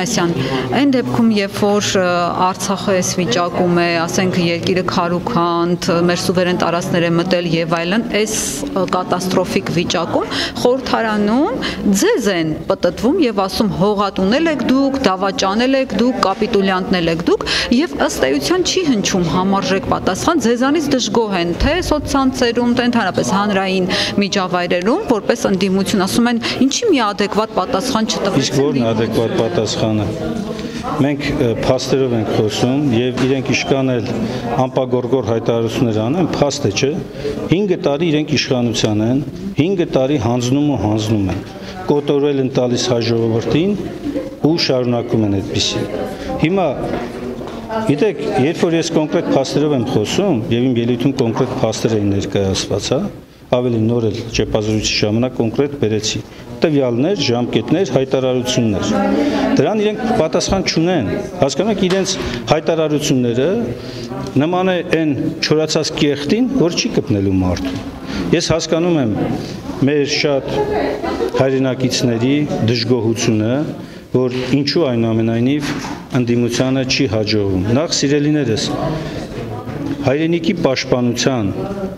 Մինասյան, այն դեպքում, երբ որ Արցախը այս վիճակում է, ասենք երկիրը քարուքանդ, մեր սուվերեն տարածքներ է մտել եւ այլն, այս կատաստրոֆիկ վիճակում խորհրդարանում ձեզ են պատտվում եւ ասում հողատունել եք դուք, դավաճանել եք դուք, կապիտուլյանտնել եք դուք եւ ըստ էության չի հնչում համարժեք պատասխան, ձեզանից դժգոհ են թե սոցցանցերում, թե ընդհանրապես հանրային միջավայրերում, որպես ընդդիմություն ասում են, ինչի մի adekvat պատասխան չտվեցին։ Իսկ ո՞րն adekvat պատասխանը։ Մենք փաստերով ենք խոսում եւ իրենք իշկանել անպագորգոր հայտարարություններ անեն, փաստ է, չէ։ 5 տարի իրենք իշխանության են, 5 տարի հանձնում ու հանձնում են։ Կոտորել են տալիս հայ ժողովրդին ու շարունակում են այդպեսի։ Հիմա Գիտեք, երբ որ ես կոնկրետ փաստերով եմ խոսում եւ իմ ելույթում կոնկրետ փաստեր էին ներկայացված, հա, ավելի նոր էլ ճեպազրույցի ժամանակ կոնկրետ բերեցի. տվյալներ, ժամկետներ, հայտարարություններ։ Դրան իրենք պատասխան չունեն։ Հասկանում եք, իրենց հայտարարությունները նման է այն չորացած կեղտին, որ չի կպնելու մարդու։ Ես հասկանում եմ մեր շատ հայրենակիցների դժգոհությունը, որ ինչու այնուամենայնիվ ընդդիմությանը չի հաջողվում։ Նախ սիրելիներս, հայրենիքի պաշտպանության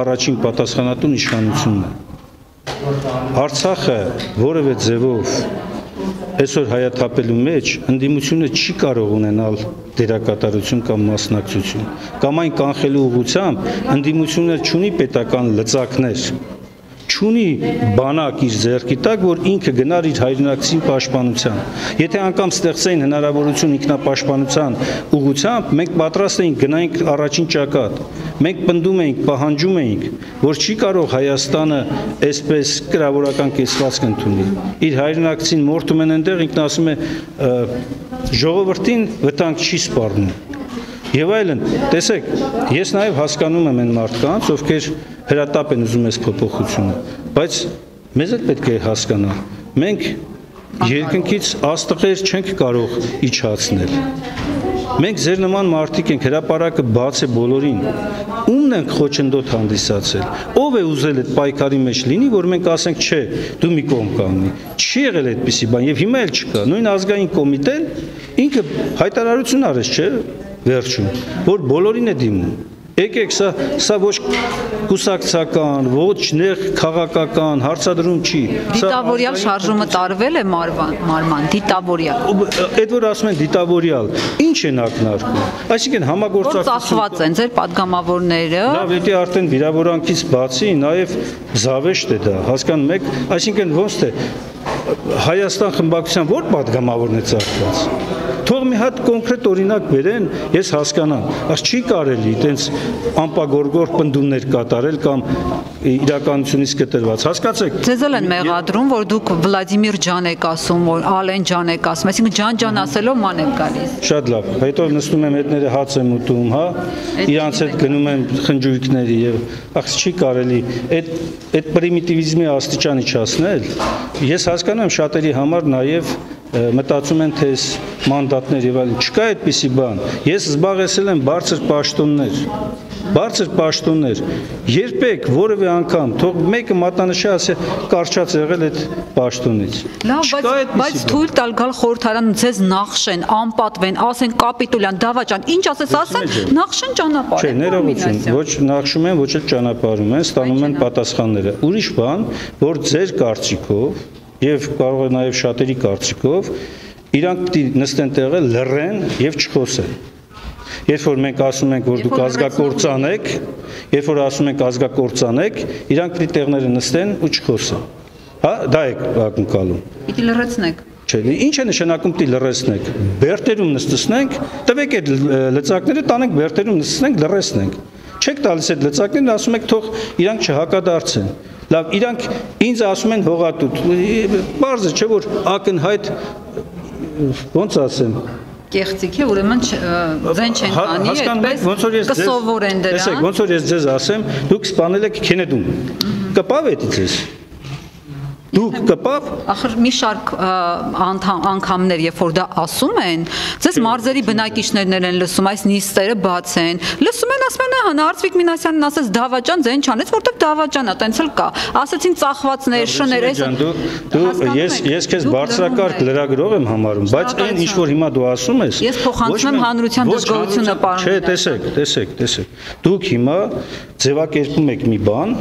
առաջին պատասխանատուն իշխանությունն է։ Արցախը որևէ ձևով այսօր հայաթափելու մեջ ընդդիմությունը չի կարող ունենալ դերակատարություն կամ մասնակցություն կամ այն կանխելու ուղղությամբ ընդդիմությունը չունի պետական լծակներ չունի բանակ իր ձեռքի տակ, որ ինքը գնար իր հայրենակցին պաշտպանության։ Եթե անգամ ստեղծեին հնարավորություն ինքնապաշտպանության ուղղությամբ, մենք պատրաստ էինք գնայինք առաջին ճակատ։ Մենք պնդում էինք, պահանջում էինք, որ չի կարող Հայաստանը այսպես կրավորական կեսվածք ընդունի։ Իր հայրենակցին մորթում են այնտեղ, ինքն ասում է ժողովրդին վտանգ չի սպառնում։ Եվ այլն, տեսեք, ես նաև հասկանում եմ այն մարդկանց, ովքեր հրատապ են ուզում այս փոփոխությունը, բայց մեզ էլ պետք է հասկանալ։ Մենք երկնքից աստղեր չենք կարող իջացնել։ Մենք ձեր նման մարդիկ ենք, հրաապարակը բաց է բոլորին։ Ումն ենք խոչընդոտ հանդիսացել։ Ով է ուզել այդ պայքարի մեջ լինի, որ մենք ասենք, չէ, դու մի կողմ կանգնի։ Չի եղել այդպիսի բան եւ հիմա էլ չկա։ Նույն ազգային կոմիտեն ինքը հայտարարություն արեց, չէ, վերջում, որ բոլորին է դիմում։ Եկեք սա սա ոչ կուսակցական, ոչ նեղ քաղաքական հարցադրում չի։ Դիտավորյալ շարժումը տարվել է Մարվան, Մարման, դիտավորյալ։ Այդ որ ասում են դիտավորյալ, ի՞նչ են ակնարկում։ Այսինքն համագործակցություն։ Որ ծախված են ձեր падգամավորները։ Լավ, դա արդեն վիրավորանքից բացի նաև զավեշտ է դա, հասկանում եք, այսինքն ոնց թե Հայաստան խմբակցության ո՞ր падգամավորն է ծախված մի հատ կոնկրետ օրինակ բերեն, ես հասկանամ, աշ չի կարելի այտենց անպագորգոր պնդումներ կատարել կամ իրականությունից կտրված։ Հասկացեք։ Ձեզ էլ են մեղադրում, որ դուք Վլադիմիր ջան եք ասում, որ Ալեն ջան եք ասում, այսինքն ջան-ջան ասելով ման եք գալիս։ Շատ լավ։ Հետո նստում եմ հետները հաց եմ ուտում, հա։ Իրանց հետ գնում եմ խնջույքների եւ ախ չի կարելի այդ այդ պրիմիտիվիզմի աստիճանի չասնել։ Ես հասկանում եմ շատերի համար նաեւ մտածում են թե մանդատներ եւ այլն չկա այդպիսի բան ես զբաղեցել եմ բարձր պաշտոններ բարձր պաշտոններ երբեք որևէ անգամ թող մեկը մատնանշի ասի կարճած եղել այդ պաշտոնից լավ բայց բայց թույլ տալ գալ խորհրդարան ձեզ նախշեն անպատվեն ասեն կապիտուլյան դավաճան ինչ ասես ասեն նախշեն ճանապարհ չէ ներողություն ոչ նախշում են ոչ էլ ճանապարհում են ստանում են պատասխանները ուրիշ բան որ ձեր կարծիքով եւ կարող է նաեւ շատերի կարծիքով իրանք պիտի նստեն տեղը լռեն եւ չխոսեն Երբ որ մենք ասում ենք, որ դուք ազգակործան եք, երբ որ ասում ենք ազգակործան եք, իրանք պիտի տեղները նստեն ու չխոսեն։ Հա, դա է ակնկալում։ Պիտի լրացնեք։ Չէ, ինչ է նշանակում պիտի լրացնենք։ Բերտերում նստեցնենք, տվեք այդ լծակները, տանենք բերտերում նստեցնենք, լրացնենք։ Չեք տալիս այդ լծակներն, ասում եք թող իրանք չհակադարձեն։ Լավ, իրանք ինձ ասում են հողատուտ։ Բարձր չէ որ ակնհայտ ոնց ասեմ, կեղծիք է, ուրեմն ձեն չեն հա, անի, այդպես ոնց որ ես կսովորեն դրան։ Տեսեք, ոնց որ ես ձեզ ասեմ, դուք սպանել եք Քենեդուն։ Կպավ է ձեզ։ Դուք կպավ Ախր մի շարք անգամներ, երբ որ դա ասում են, ձեզ մարզերի բնակիչներն են լսում, այս նիստերը բաց են։ Լսում են, ասում են, ահա Նարցվիկ Մինասյանն ասեց Դավաճան ձեն չանեց, որտեղ Դավաճանա, տենց էլ կա։ Ասեցին ծախվածներ, շներ, այս դու ես ես քեզ բարձրակարգ լրագրող եմ համարում, բայց այն ինչ որ հիմա դու ասում ես, Ես փոխանցում եմ հանրության դժգոհությունը, պարոն Չէ, տեսեք, տեսեք, տեսեք։ Դուք հիմա ձևակերպում եք մի բան,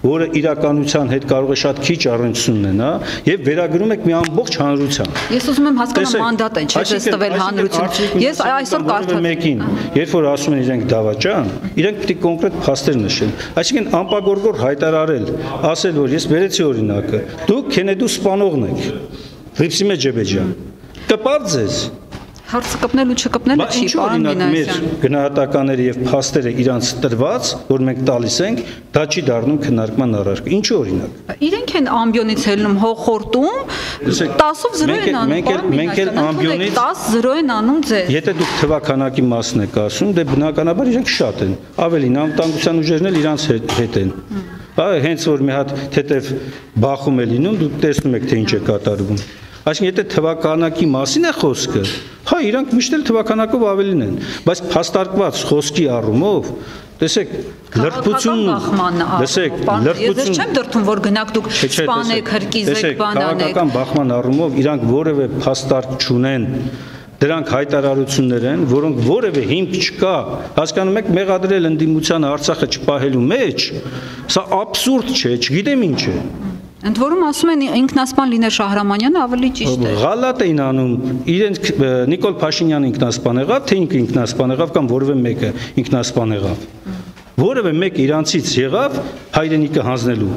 որը իրականության հետ կարող է շատ քիչ առնչություն ունենա եւ վերագրում եք մի ամբողջ հանրության։ Ես ուզում եմ հասկանալ մանդատ է, չէ՞ դες տվել հանրություն։ Ես այսօր կամ որևէ կարդաց մեկին, երբ որ ասում են իրենք դավաճան, իրենք պիտի կոնկրետ փաստեր նշեն։ Այսինքն ամպագորգոր հայտարարել, ասել որ ես վերեցի օրինակը, դուք Քենեդու սպանողն եք։ Լիպսիմե Ջեբեջյան։ Կպավ ձեզ։ հարցը կպնել ու չկպնելը չի, պարոն օրինակ մեր Մինասյան։ գնահատականները եւ փաստերը իրանց տրված, որ մենք տալիս ենք, դա չի դառնում քննարկման առարկա։ Ինչու օրինակ։ Իրենք են ամբիոնից ելնում հողորտում, Տեսեք, 10-ով 0 մենք են անում։ մենք էլ- մենք էլ Մինասյան, ամբիոնից- 10 0 են անում ձեզ։ Եթե դուք թվականակի մասն եք ասում, դե բնականաբար իրենք շատ են։ Ավելին անվտանգության ուժերն էլ իրանց հետ, հետ են։ Հա, հենց որ մի հատ թեթև բախում է լինում, դուք տեսնում եք թե ինչ է կատարվում։ Այսինքն եթե թվականակի մասին է խոսքը, հա իրանք միշտ էլ թվականակով ավելին են, բայց փաստարկված խոսքի առումով Տեսեք, լրբություն, Ես լրբություն չեմ դրթում, որ գնաք դուք սպանեք, տեսեք, հրկիզեք, տեսեք, բանանեք։ Քաղաքական բախման առումով իրանք որևէ փաստարկ չունեն դրանք հայտարարություններ են, որոնք որևէ հիմք չկա, հասկանում եք, մեղադրել ընդդիմությանը Արցախը չպահելու մեջ, սա абսուրդ չէ, չգիտեմ ինչ է։ Ընդ որում ասում են ինքնասպան լիներ Շահրամանյանը ավելի ճիշտ է։ Ղալատ էին անում, իրենք ը, Նիկոլ Փաշինյանը ինքնասպան եղավ, թե ինքը ինքնասպան եղավ կամ որևէ մեկը ինքնասպան եղավ։ Որևէ մեկ իրանցից եղավ հայրենիքը հանձնելու։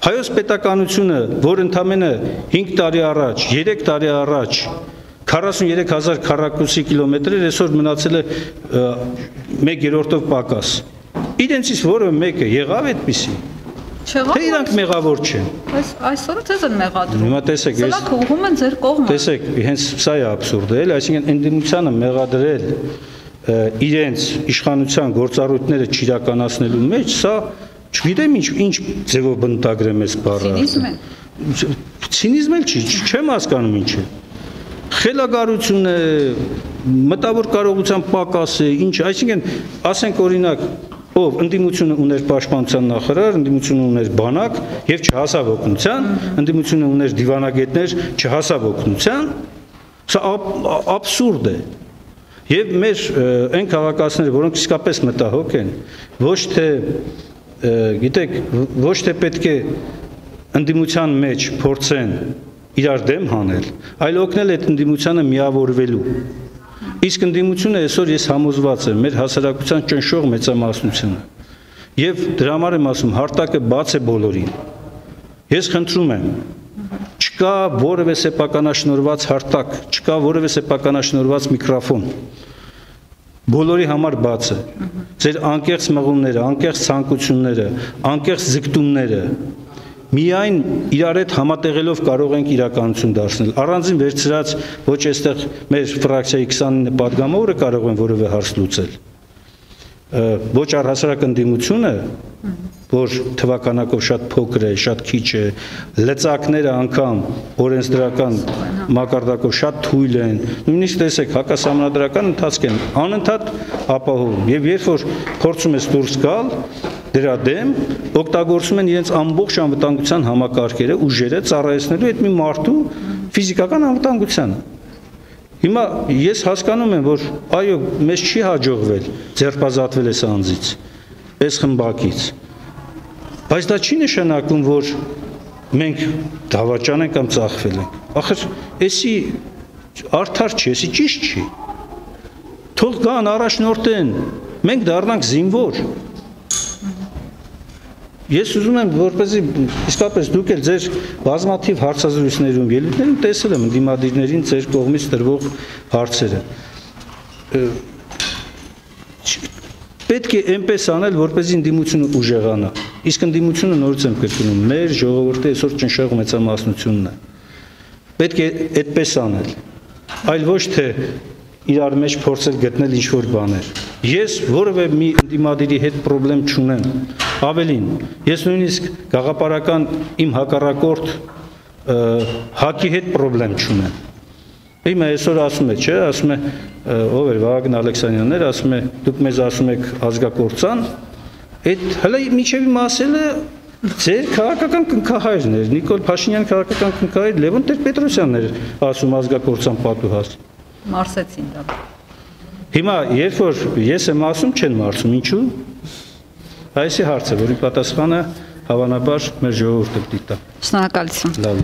Հայոց պետականությունը, որ ընդամենը 5 տարի առաջ, 3 տարի առաջ 43000 քառակուսի կիլոմետր այսօր մնացել է 1/3-ով պակաս։ Իրենցից որևէ մեկը եղավ այդպիսի։ Չեղավ։ Թե իրանք մեղավոր չեն։ Այս այսօրը ձեզ են մեղադրում։ Հիմա տեսեք, ես Սրանք ուղում են ձեր կողմը։ Տեսեք, հենց սա է абսուրդը, էլ, այսինքն ընդդիմությանը մեղադրել իրենց իշխանության գործառույթները չիրականացնելու մեջ, սա չգիտեմ ինչ ինչ ձևով բնտագրեմ այս բառը։ Ցինիզմ է։ Ցինիզմ էլ չի, չեմ հասկանում ինչ է։ Խելագարություն է, մտավոր կարողության պակաս է, ինչ, այսինքն ասենք օրինակ ով ընդդիմությունը ուներ պաշտպանության նախարար, ընդդիմությունը ուներ բանակ եւ չհասավ օգնության, ընդդիմությունը ուներ դիվանագետներ, չհասավ օգնության, սա աբ- ա- абսուրդ է։ Եվ մեր այն քաղաքացիները, որոնք իսկապես մտահոգ են, ոչ թե գիտեք, ոչ թե պետք է ընդդիմության մեջ փորձեն իրար դեմ հանել, այլ օգնել այդ ընդդիմությանը միավորվելու։ Իսկ ընդդիմությունը այսօր ես համոզված եմ մեր հասարակության ճնշող մեծամասնությունը։ Եվ դրա համար եմ ասում, հարտակը բաց է բոլորին։ Ես խնդրում եմ, չկա որևէ սեփականաշնորհված հարտակ, չկա որևէ սեփականաշնորհված միկրոֆոն։ Բոլորի համար բաց է։ Ձեր անկեղծ մղումները, անկեղծ ցանկությունները, անկեղծ ձգտումները միայն իրար հետ համատեղելով կարող ենք իրականություն դարձնել։ Առանձին վերցրած ոչ այստեղ մեր ֆրակցիայի 29 падգամավորը կարող են որևէ հարց լուծել։ Ոչ առհասարակ ընդդիմությունը, որ թվականակով շատ փոքր է, շատ քիչ է, լծակները անգամ օրենսդրական մակարդակով շատ թույլ են։ Նույնիսկ տեսեք հակասամանդրական ընթացք են անընդհատ ապահովում։ Եվ երբ որ փորձում ես դուրս գալ, դրա դեմ, օգտագործում են իրենց ամբողջ անվտանգության համակարգերը, ուժերը ծառայեցնելու այդ մի մարդու ֆիզիկական անվտանգությանը։ Հիմա ես հասկանում եմ, որ այո, մեզ չի հաջողվել ձերբազատվել այս անձից, այս խմբակից։ Բայց դա չի նշանակում, որ մենք դավաճան ենք կամ ծախվել ենք։ Ախր էսի արդար չի, էսի ճիշտ չի։ Թող գան առաջնորդեն, մենք դառնանք զինվոր։ Ես ուզում եմ, որպեսզի իսկապես դուք էլ ձեր բազմաթիվ հարցազրույցներում, ելույթներում տեսել եմ դիմադիրներին ձեր կողմից տրվող հարցերը։ Պետք է այնպես անել, որպեսզի ընդդիմությունը ուժեղանա։ Իսկ ընդդիմությունը նորից եմ կրկնում, մեր ժողովրդի այսօր ճնշող մեծամասնությունն է։ Պետք է այդպես անել։ Այլ ոչ թե իրար մեջ փորձել գտնել ինչ-որ բաներ։ Ես որևէ մի ընդդիմադիրի հետ խնդրեմ չունեմ։ Ավելին, ես նույնիսկ գաղափարական իմ հակառակորդ հակի հետ խնդրեմ չունեմ։ Հիմա այսօր ասում է, չէ, ասում է ով էր Վահագն Ալեքսանյանն էր, ասում է դուք մեզ ասում եք ազգակործան, այդ հələ միջևի մասել է ձեր քաղաքական կնքահայրն էր, Նիկոլ Փաշինյան քաղաքական կնքահայր Լևոն Տեր-Պետրոսյանն էր ասում ազգակործան պատուհաս։ Մարսեցին դա։ Հիմա երբ որ ես եմ ասում, չեն մարսում, ինչու՞։ Այսի հարցը, որի պատասխանը հավանաբար մեր ժողովուրդը պիտի տա։ Շնորհակալություն։